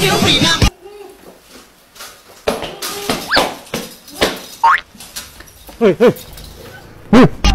这有嘿嘿嘿